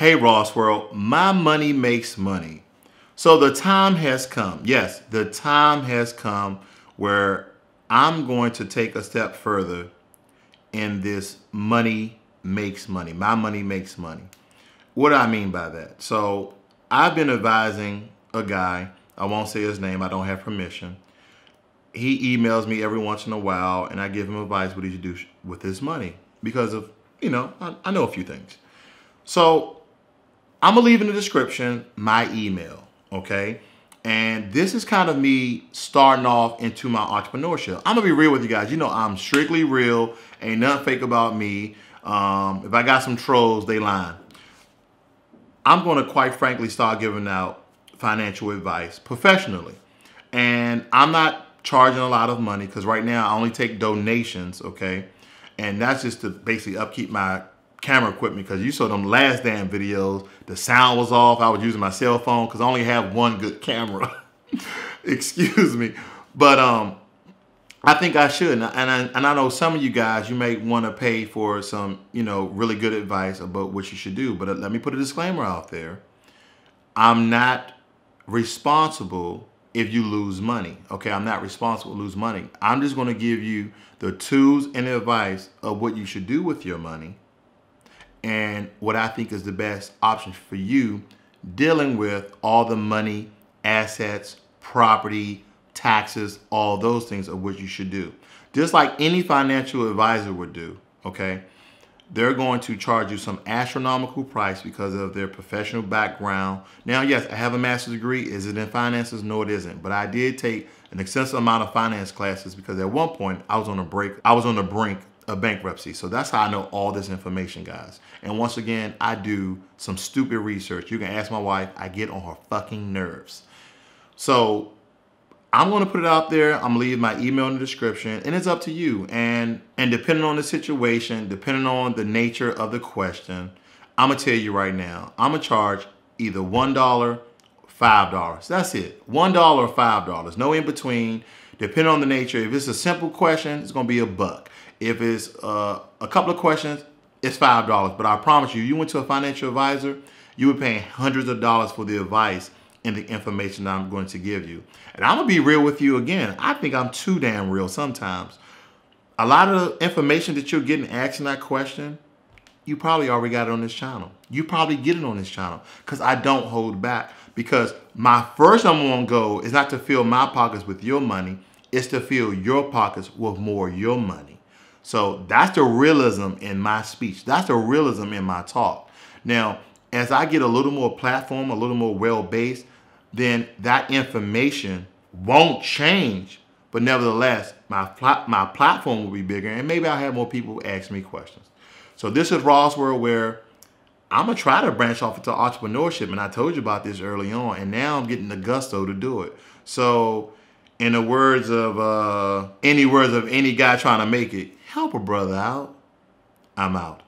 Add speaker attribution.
Speaker 1: Hey Ross World, my money makes money. So the time has come. Yes, the time has come where I'm going to take a step further in this money makes money. My money makes money. What do I mean by that? So I've been advising a guy, I won't say his name, I don't have permission. He emails me every once in a while and I give him advice what he should do with his money because of, you know, I, I know a few things. So I'm gonna leave in the description my email, okay? And this is kind of me starting off into my entrepreneurship. I'm gonna be real with you guys. You know, I'm strictly real. Ain't nothing fake about me. Um, if I got some trolls, they lying. I'm gonna quite frankly start giving out financial advice professionally. And I'm not charging a lot of money because right now I only take donations, okay? And that's just to basically upkeep my camera equipment because you saw them last damn videos. The sound was off. I was using my cell phone because I only have one good camera. Excuse me. But um, I think I should. And I, and I know some of you guys, you may want to pay for some, you know, really good advice about what you should do. But uh, let me put a disclaimer out there. I'm not responsible if you lose money. Okay, I'm not responsible lose money. I'm just going to give you the tools and advice of what you should do with your money and what I think is the best option for you dealing with all the money, assets, property, taxes, all those things of what you should do. Just like any financial advisor would do, okay? They're going to charge you some astronomical price because of their professional background. Now, yes, I have a master's degree. Is it in finances? No, it isn't. But I did take an extensive amount of finance classes because at one point I was on a break. I was on the brink of bankruptcy. So that's how I know all this information, guys. And once again, I do some stupid research. You can ask my wife. I get on her fucking nerves. So I'm going to put it out there. I'm going to leave my email in the description and it's up to you. And and depending on the situation, depending on the nature of the question, I'm going to tell you right now, I'm going to charge either $1, $5. That's it. $1 or $5. No in between. Depending on the nature. If it's a simple question, it's going to be a buck. If it's uh, a couple of questions, it's $5. But I promise you, you went to a financial advisor, you were paying hundreds of dollars for the advice and the information that I'm going to give you. And I'm going to be real with you again. I think I'm too damn real sometimes. A lot of the information that you're getting asking that question, you probably already got it on this channel. You probably get it on this channel because I don't hold back. Because my first number one goal is not to fill my pockets with your money, it's to fill your pockets with more your money. So that's the realism in my speech. That's the realism in my talk. Now, as I get a little more platform, a little more well-based, then that information won't change. But nevertheless, my, my platform will be bigger and maybe I'll have more people ask me questions. So this is Ross World where I'm gonna try to branch off into entrepreneurship. And I told you about this early on and now I'm getting the gusto to do it. So in the words of uh, any words of any guy trying to make it, help a brother out. I'm out.